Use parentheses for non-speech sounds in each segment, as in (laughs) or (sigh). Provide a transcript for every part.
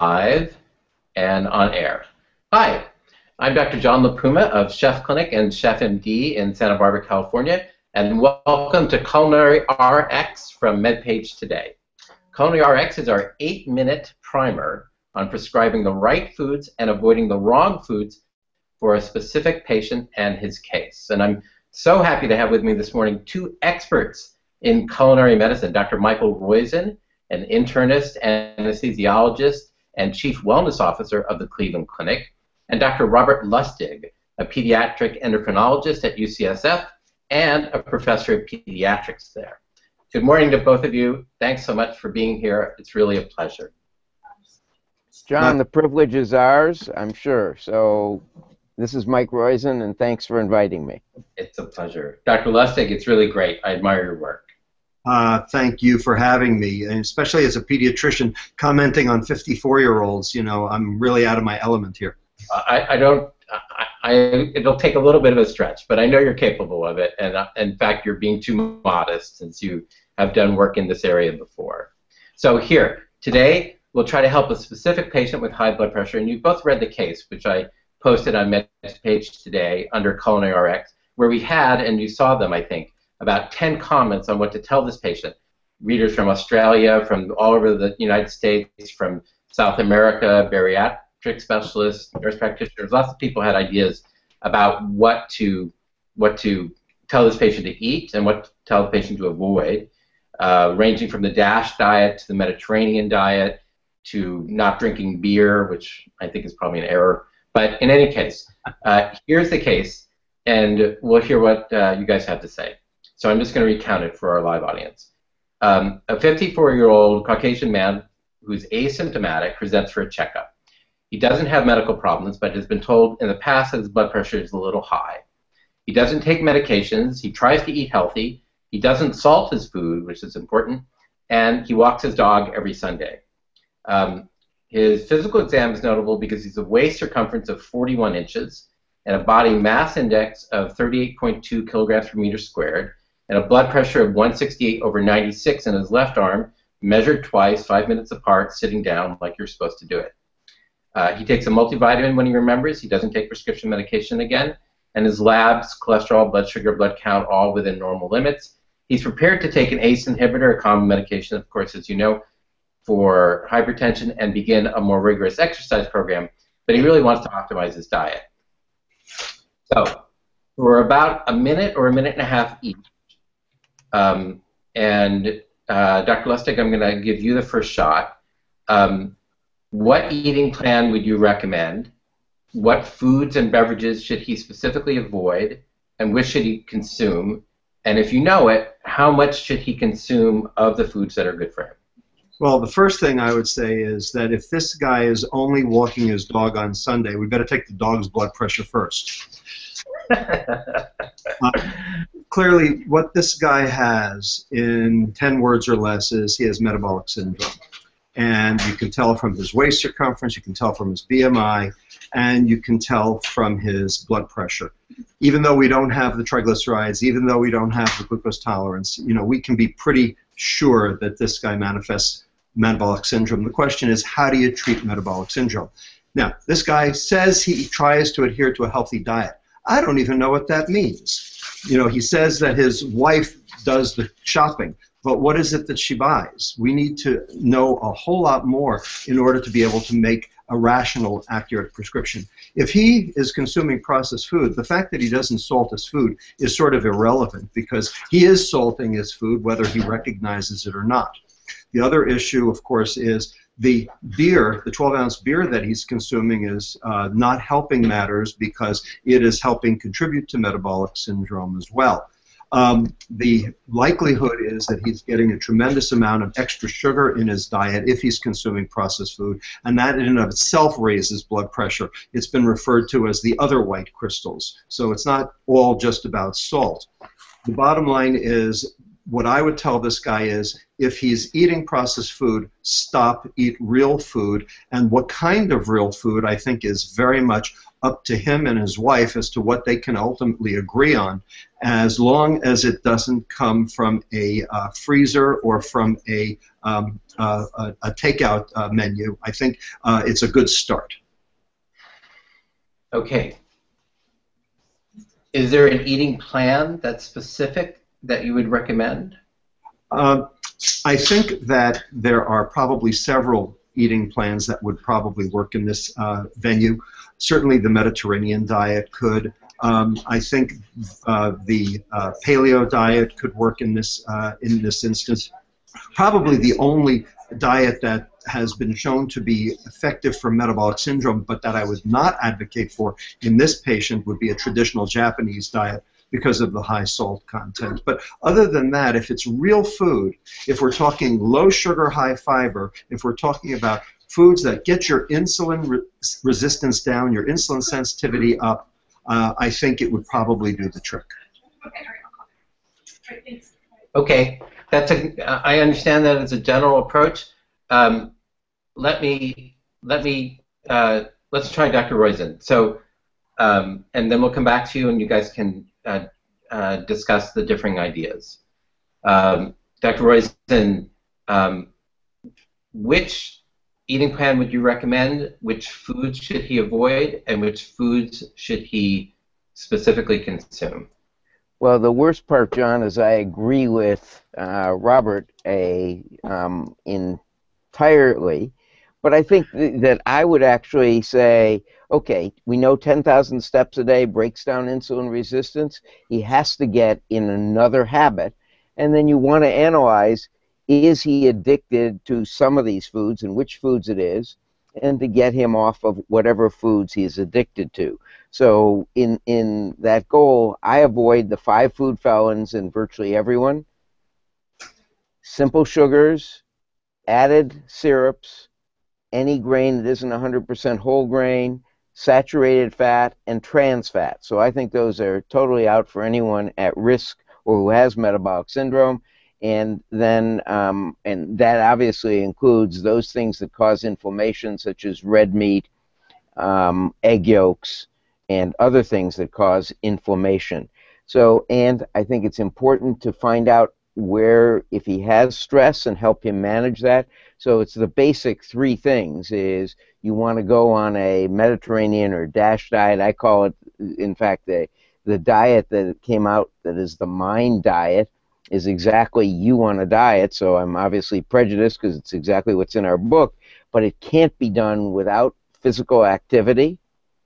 live and on air. Hi, I'm Dr. John La Puma of Chef Clinic and Chef MD in Santa Barbara, California, and welcome to Culinary RX from MedPage Today. Culinary RX is our eight-minute primer on prescribing the right foods and avoiding the wrong foods for a specific patient and his case. And I'm so happy to have with me this morning two experts in culinary medicine, Dr. Michael Roizen, an internist, and anesthesiologist, and chief wellness officer of the Cleveland Clinic, and Dr. Robert Lustig, a pediatric endocrinologist at UCSF and a professor of pediatrics there. Good morning to both of you. Thanks so much for being here. It's really a pleasure. John, the privilege is ours, I'm sure. So this is Mike Roizen, and thanks for inviting me. It's a pleasure. Dr. Lustig, it's really great. I admire your work. Uh, thank you for having me, and especially as a pediatrician commenting on 54-year-olds. You know, I'm really out of my element here. I, I don't. I, I, it'll take a little bit of a stretch, but I know you're capable of it, and uh, in fact, you're being too modest since you have done work in this area before. So here today, we'll try to help a specific patient with high blood pressure, and you've both read the case, which I posted on MedPage today under Culinary RX, where we had, and you saw them, I think, about 10 comments on what to tell this patient. Readers from Australia, from all over the United States, from South America, bariatric specialists, nurse practitioners, lots of people had ideas about what to what to tell this patient to eat and what to tell the patient to avoid, uh, ranging from the DASH diet to the Mediterranean diet to not drinking beer, which I think is probably an error. But in any case, uh, here's the case, and we'll hear what uh, you guys have to say. So I'm just going to recount it for our live audience. Um, a 54-year-old Caucasian man who's asymptomatic presents for a checkup. He doesn't have medical problems, but has been told in the past that his blood pressure is a little high. He doesn't take medications. He tries to eat healthy. He doesn't salt his food, which is important, and he walks his dog every Sunday. Um, his physical exam is notable because he's a waist circumference of 41 inches and a body mass index of 38.2 kilograms per meter squared and a blood pressure of 168 over 96 in his left arm, measured twice, five minutes apart, sitting down like you're supposed to do it. Uh, he takes a multivitamin when he remembers. He doesn't take prescription medication again. And his labs, cholesterol, blood sugar, blood count, all within normal limits. He's prepared to take an ACE inhibitor, a common medication, of course, as you know, for hypertension and begin a more rigorous exercise program. But he really wants to optimize his diet. So, for about a minute or a minute and a half each, um, and uh, Dr. Lustig, I'm going to give you the first shot. Um, what eating plan would you recommend? What foods and beverages should he specifically avoid? And which should he consume? And if you know it, how much should he consume of the foods that are good for him? Well, the first thing I would say is that if this guy is only walking his dog on Sunday, we better take the dog's blood pressure first. (laughs) uh, clearly, what this guy has in 10 words or less is he has metabolic syndrome. And you can tell from his waist circumference, you can tell from his BMI, and you can tell from his blood pressure. Even though we don't have the triglycerides, even though we don't have the glucose tolerance, you know, we can be pretty sure that this guy manifests metabolic syndrome. The question is, how do you treat metabolic syndrome? Now, this guy says he tries to adhere to a healthy diet. I don't even know what that means. You know, he says that his wife does the shopping, but what is it that she buys? We need to know a whole lot more in order to be able to make a rational, accurate prescription. If he is consuming processed food, the fact that he doesn't salt his food is sort of irrelevant because he is salting his food whether he recognizes it or not. The other issue, of course, is the beer, the 12 ounce beer that he's consuming is uh, not helping matters because it is helping contribute to metabolic syndrome as well. Um, the likelihood is that he's getting a tremendous amount of extra sugar in his diet if he's consuming processed food, and that in and of itself raises blood pressure. It's been referred to as the other white crystals. So it's not all just about salt. The bottom line is what I would tell this guy is if he's eating processed food, stop, eat real food. And what kind of real food, I think, is very much up to him and his wife as to what they can ultimately agree on, as long as it doesn't come from a uh, freezer or from a, um, uh, a, a, takeout uh, menu. I think uh, it's a good start. Okay. Is there an eating plan that's specific that you would recommend? Uh, I think that there are probably several eating plans that would probably work in this uh, venue. Certainly, the Mediterranean diet could. Um, I think uh, the uh, paleo diet could work in this uh, in this instance. Probably the only diet that has been shown to be effective for metabolic syndrome, but that I would not advocate for in this patient would be a traditional Japanese diet because of the high salt content. But other than that, if it's real food, if we're talking low sugar, high fiber, if we're talking about foods that get your insulin re resistance down, your insulin sensitivity up, uh, I think it would probably do the trick. Okay, that's a. I understand that as a general approach. Um, let me let me uh, let's try Dr. Roizen. So, um, and then we'll come back to you, and you guys can uh, uh, discuss the differing ideas. Um, Dr. Roizen, um, which eating plan would you recommend? Which foods should he avoid, and which foods should he specifically consume? Well, the worst part, John, is I agree with uh, Robert a um, entirely, but I think th- that I would actually say okay, we know 10,000 steps a day breaks down insulin resistance. He has to get in another habit. And then you want to analyze is he addicted to some of these foods and which foods it is, and to get him off of whatever foods he is addicted to. So, in, in that goal, I avoid the five food felons in virtually everyone simple sugars, added syrups, any grain that isn't 100% whole grain, saturated fat, and trans fat. So I think those are totally out for anyone at risk or who has metabolic syndrome. And then, um, and that obviously includes those things that cause inflammation, such as red meat, um, egg yolks, and other things that cause inflammation. So, and I think it's important to find out where, if he has stress, and help him manage that. So it's the basic three things: is you want to go on a Mediterranean or DASH diet. I call it, in fact, the the diet that came out that is the mind diet is exactly you on a diet. So I'm obviously prejudiced because it's exactly what's in our book, but it can't be done without physical activity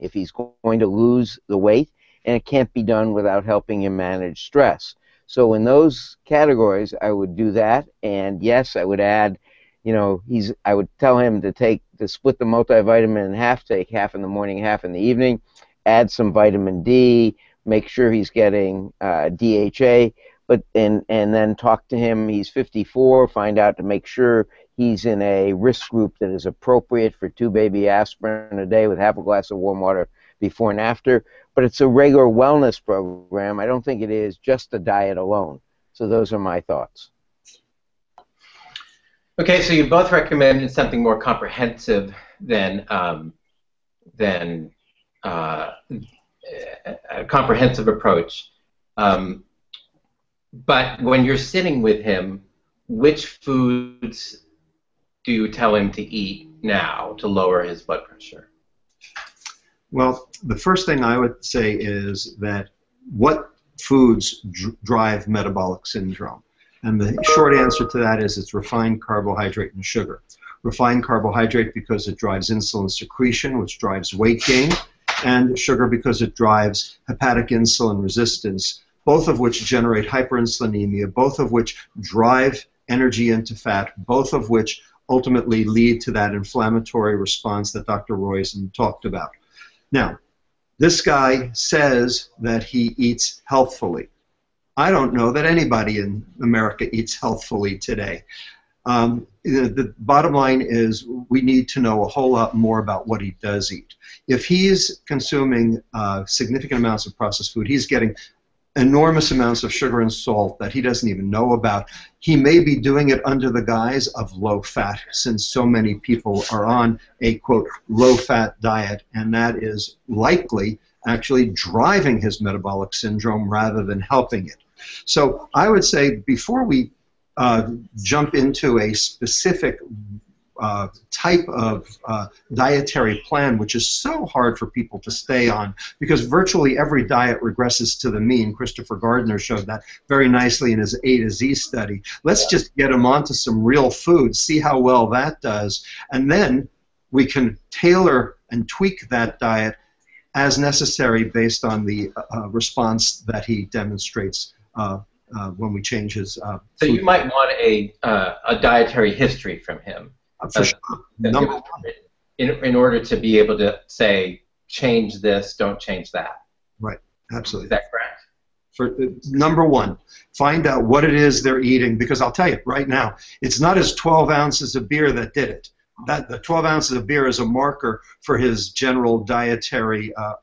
if he's going to lose the weight, and it can't be done without helping him manage stress. So in those categories, I would do that, and yes, I would add you know, he's I would tell him to take to split the multivitamin in half, take half in the morning, half in the evening, add some vitamin D, make sure he's getting uh, DHA, but and and then talk to him. He's 54. Find out to make sure he's in a risk group that is appropriate for two baby aspirin a day with half a glass of warm water before and after. But it's a regular wellness program. I don't think it is just a diet alone. So those are my thoughts. Okay, so you both recommended something more comprehensive than um, than uh, a comprehensive approach. Um, but when you're sitting with him, which foods do you tell him to eat now to lower his blood pressure? Well, the first thing I would say is that what foods dr- drive metabolic syndrome? And the short answer to that is it's refined carbohydrate and sugar. Refined carbohydrate because it drives insulin secretion, which drives weight gain, and sugar because it drives hepatic insulin resistance, both of which generate hyperinsulinemia, both of which drive energy into fat, both of which ultimately lead to that inflammatory response that Dr. Roizen talked about. Now, this guy says that he eats healthfully. I don't know that anybody in America eats healthfully today. Um, the, the, bottom line is we need to know a whole lot more about what he does eat. If he's consuming uh, significant amounts of processed food, he's getting enormous amounts of sugar and salt that he doesn't even know about. He may be doing it under the guise of low fat, since so many people are on a quote low fat diet, and that is likely actually driving his metabolic syndrome rather than helping it. So I would say before we uh, jump into a specific uh, type of uh, dietary plan, which is so hard for people to stay on because virtually every diet regresses to the mean. Christopher Gardner showed that very nicely in his A to Z study. Let's just get them onto some real food, see how well that does, and then we can tailor and tweak that diet as necessary based on the uh, response that he demonstrates uh, uh, when we change his. Uh, so you might want a uh, a dietary history from him. For sure. Number one. In, in order to be able to say change this, don't change that. Right. Absolutely. Is that correct? For number one, find out what it is they're eating because I'll tell you right now, it's not his 12 ounces of beer that did it. That the 12 ounces of beer is a marker for his general dietary uh,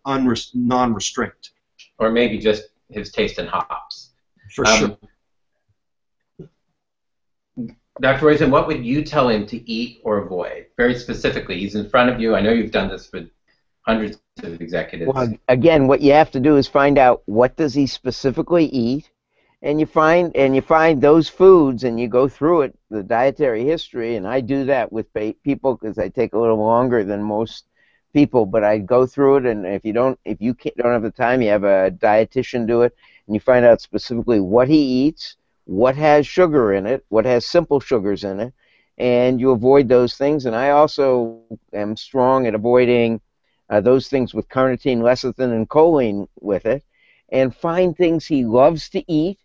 non-restraint. Or maybe just his taste in hops. For um, sure. Dr. Roizen, what would you tell him to eat or avoid? Very specifically, he's in front of you. I know you've done this with hundreds of executives. Well, again, what you have to do is find out what does he specifically eat, and you find and you find those foods, and you go through it, the dietary history, and I do that with people because I take a little longer than most people, but I go through it, and if you don't, if you don't have the time, you have a dietitian do it, and you find out specifically what he eats what has sugar in it, what has simple sugars in it, and you avoid those things. And I also am strong at avoiding uh, those things with carnitine, lecithin, and choline with it, and find things he loves to eat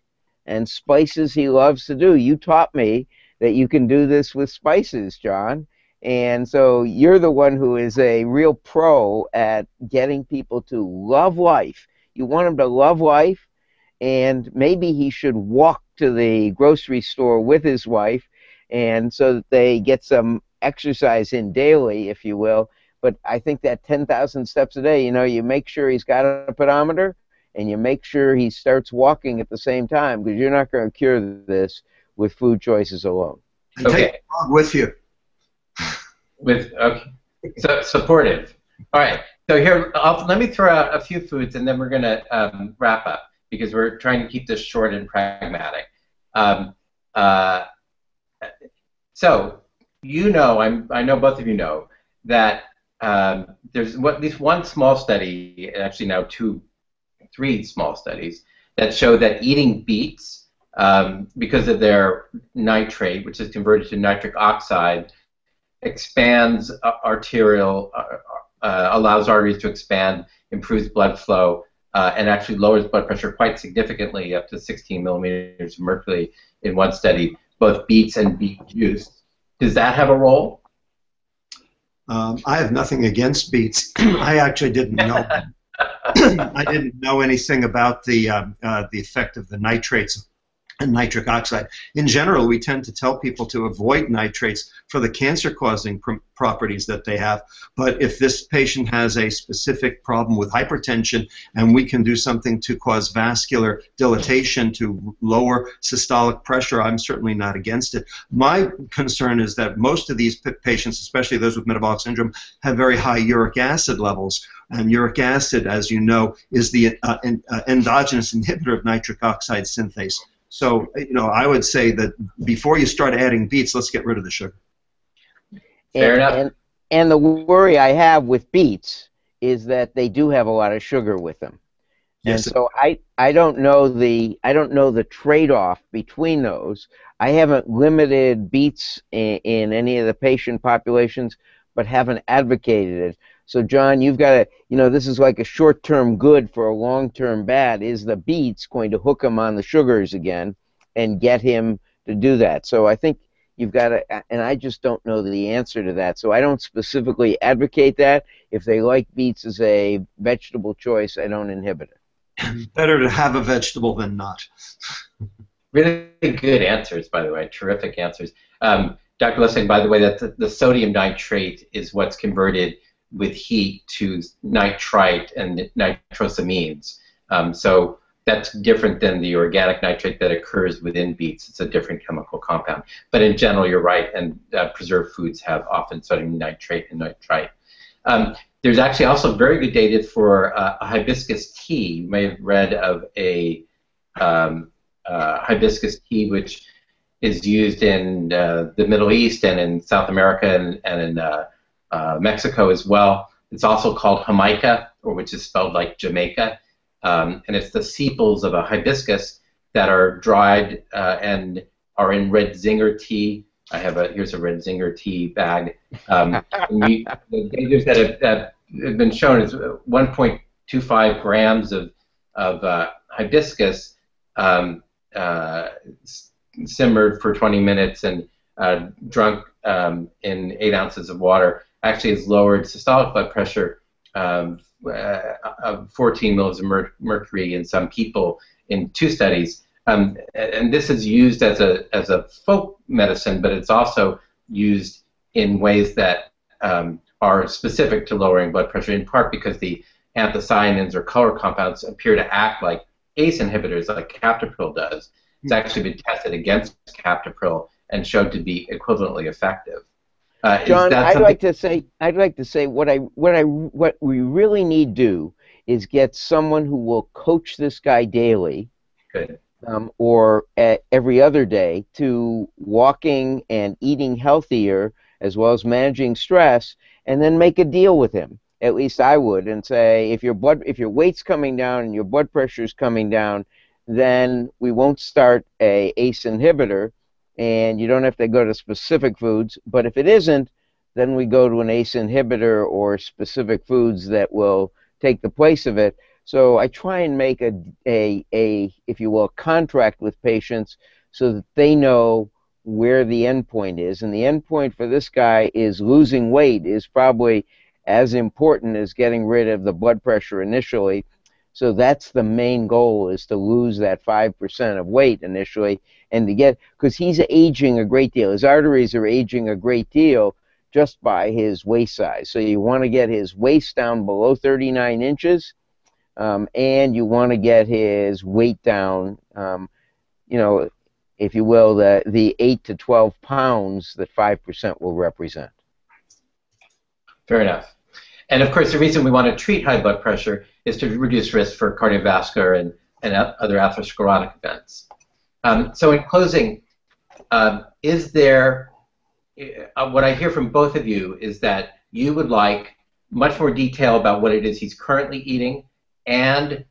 and spices he loves to do. You taught me that you can do this with spices, John. And so you're the one who is a real pro at getting people to love life. You want them to love life, and maybe he should walk to the grocery store with his wife, and so that they get some exercise in daily, if you will. But I think that 10,000 steps a day, you know, you make sure he's got a pedometer and you make sure he starts walking at the same time because you're not going to cure this with food choices alone. And okay. take dog with you. With okay, so supportive. All right. So here, I'll, let me throw out a few foods, and then we're going to um, wrap up because we're trying to keep this short and pragmatic. Um, uh, so you know, I'm, I know both of you know that um, there's at least one small study, actually now two, three small studies that show that eating beets um, because of their nitrate, which is converted to nitric oxide, expands uh, arterial, uh, uh, allows arteries to expand, improves blood flow, uh, and actually lowers blood pressure quite significantly, up to 16 millimeters of mercury in one study, both beets and beet juice. Does that have a role? Um, I have nothing against beets. (clears throat) I actually didn't know. (laughs) (clears throat) I didn't know anything about the um, uh, the effect of the nitrates and nitric oxide. In general, we tend to tell people to avoid nitrates for the cancer-causing pr properties that they have. But if this patient has a specific problem with hypertension and we can do something to cause vascular dilatation to lower systolic pressure, I'm certainly not against it. My concern is that most of these patients, especially those with metabolic syndrome, have very high uric acid levels. And uric acid, as you know, is the uh, en uh, endogenous inhibitor of nitric oxide synthase. So, you know, I would say that before you start adding beets, let's get rid of the sugar. Fair and, enough. And, and the worry I have with beets is that they do have a lot of sugar with them. Yes. And so I, I don't know the I don't know the trade-off between those. I haven't limited beets in, in any of the patient populations, but haven't advocated it. So, John, you've got to, you know, this is like a short term good for a long term bad. Is the beets going to hook him on the sugars again and get him to do that? So, I think you've got to, and I just don't know the answer to that. So, I don't specifically advocate that. If they like beets as a vegetable choice, I don't inhibit it. (clears throat) Better to have a vegetable than not. (laughs) really good answers, by the way. Terrific answers. Um, Dr. Lustig, by the way, that the, the sodium nitrate is what's converted with heat to nitrite and nitrosamines. Um, so that's different than the organic nitrate that occurs within beets. It's a different chemical compound. But in general, you're right, and uh, preserved foods have often sodium nitrate and nitrite. Um, there's actually also very good data for uh, hibiscus tea. You may have read of a um, uh, hibiscus tea which is used in uh, the Middle East and in South America and, and in uh, Mexico as well. It's also called Jamaica, or which is spelled like Jamaica, um, and it's the sepals of a hibiscus that are dried uh, and are in red zinger tea. I have a here's a red zinger tea bag. Um, (laughs) we, the dangers that have, that have been shown is 1.25 grams of of uh, hibiscus um, uh, simmered for 20 minutes and uh, drunk um, in eight ounces of water actually has lowered systolic blood pressure um, uh, of 14 mils of mer- mercury in some people in two studies. Um, and this is used as a, as a folk medicine, but it's also used in ways that um, are specific to lowering blood pressure, in part because the anthocyanins or color compounds appear to act like ACE inhibitors, like captopril does. It's hmm. actually been tested against captopril and shown to be equivalently effective. Uh, John, I'd like to say, I'd like to say what I, what I, what we really need to do is get someone who will coach this guy daily, um, or every other day, to walking and eating healthier, as well as managing stress, and then make a deal with him. At least I would, and say if your blood, if your weight's coming down and your blood pressure's coming down, then we won't start a ACE inhibitor and you don't have to go to specific foods. But if it isn't, then we go to an ACE inhibitor or specific foods that will take the place of it. So I try and make a, a, a if you will, contract with patients so that they know where the endpoint is. And the endpoint for this guy is losing weight is probably as important as getting rid of the blood pressure initially so that's the main goal is to lose that 5% of weight initially and to get, because he's aging a great deal. His arteries are aging a great deal just by his waist size. So you want to get his waist down below 39 inches um, and you want to get his weight down, um, you know, if you will, the, the 8 to 12 pounds that 5% will represent. Fair enough. And of course, the reason we want to treat high blood pressure is to reduce risk for cardiovascular and, and other atherosclerotic events. Um, so, in closing, um, is there uh, what I hear from both of you is that you would like much more detail about what it is he's currently eating, and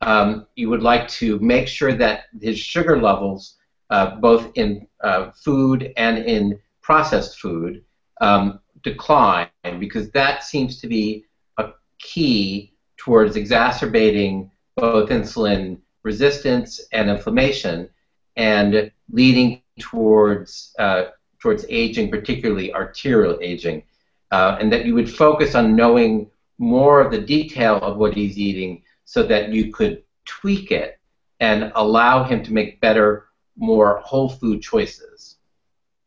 um, you would like to make sure that his sugar levels, uh, both in uh, food and in processed food, um, decline because that seems to be a key towards exacerbating both insulin resistance and inflammation and leading towards uh, towards aging, particularly arterial aging, uh, and that you would focus on knowing more of the detail of what he's eating so that you could tweak it and allow him to make better, more whole food choices.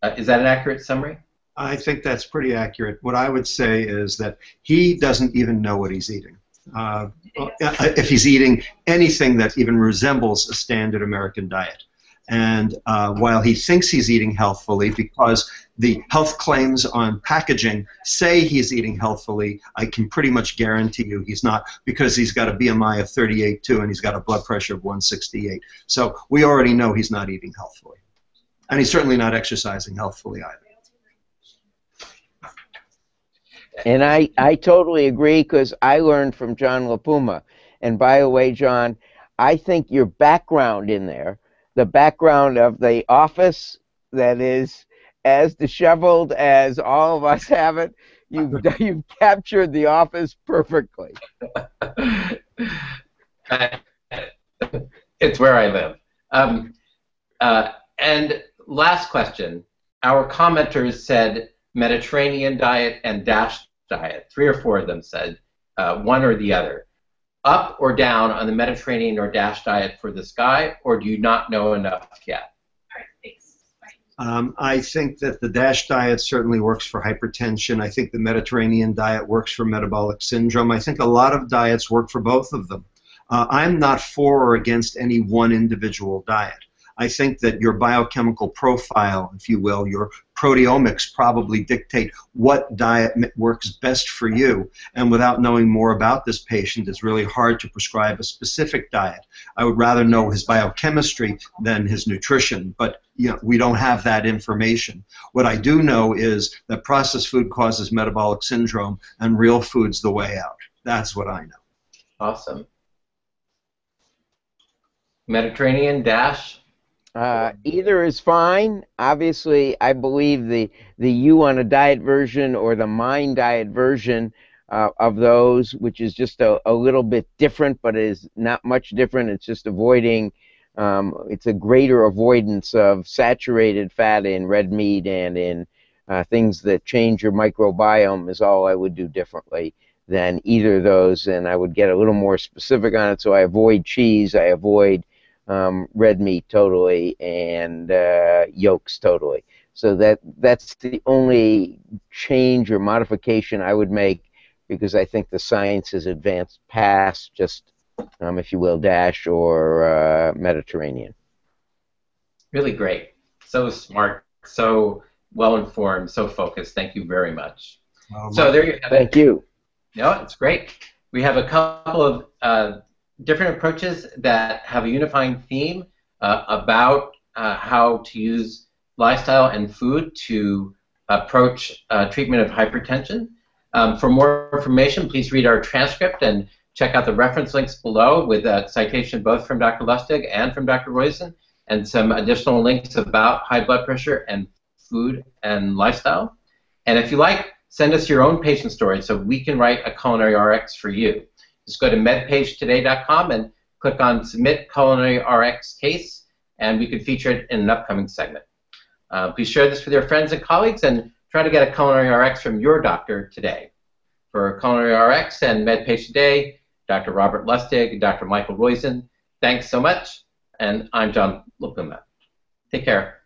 Uh, is that an accurate summary? I think that's pretty accurate. What I would say is that he doesn't even know what he's eating. Uh, if he's eating anything that even resembles a standard American diet. And uh, while he thinks he's eating healthfully, because the health claims on packaging say he's eating healthfully, I can pretty much guarantee you he's not, because he's got a BMI of 38.2 and he's got a blood pressure of 168. So we already know he's not eating healthfully. And he's certainly not exercising healthfully either. And I, I totally agree because I learned from John La Puma. And by the way, John, I think your background in there, the background of the office that is as disheveled as all of us have it, you've, (laughs) you've captured the office perfectly. (laughs) it's where I live. Um, uh, and last question. Our commenters said Mediterranean diet and DASH diet. Three or four of them said uh, one or the other. Up or down on the Mediterranean or DASH diet for this guy, or do you not know enough yet? Um, I think that the DASH diet certainly works for hypertension. I think the Mediterranean diet works for metabolic syndrome. I think a lot of diets work for both of them. Uh, I'm not for or against any one individual diet. I think that your biochemical profile, if you will, your proteomics probably dictate what diet works best for you. And without knowing more about this patient, it's really hard to prescribe a specific diet. I would rather know his biochemistry than his nutrition, but you know, we don't have that information. What I do know is that processed food causes metabolic syndrome and real food's the way out. That's what I know. Awesome. Mediterranean dash uh, either is fine. Obviously, I believe the the you on a diet version or the mind diet version uh, of those, which is just a, a little bit different, but is not much different. It's just avoiding. Um, it's a greater avoidance of saturated fat in red meat and in uh, things that change your microbiome is all I would do differently than either of those, and I would get a little more specific on it. So I avoid cheese. I avoid um, red meat totally and uh, yolks totally. So that that's the only change or modification I would make because I think the science has advanced past just, um, if you will, Dash or uh, Mediterranean. Really great. So smart. So well informed. So focused. Thank you very much. Um, so there you have Thank it. you. No, it's great. We have a couple of uh, different approaches that have a unifying theme uh, about uh, how to use lifestyle and food to approach uh, treatment of hypertension. Um, for more information, please read our transcript and check out the reference links below with a citation both from Dr. Lustig and from Dr. Roizen and some additional links about high blood pressure and food and lifestyle. And if you like, send us your own patient story so we can write a culinary RX for you. Just go to medpagetoday.com and click on Submit Culinary RX Case, and we could feature it in an upcoming segment. Uh, please share this with your friends and colleagues and try to get a Culinary RX from your doctor today. For Culinary RX and MedPage Today, Dr. Robert Lustig, Dr. Michael Roizen, thanks so much, and I'm John La Puma. Take care.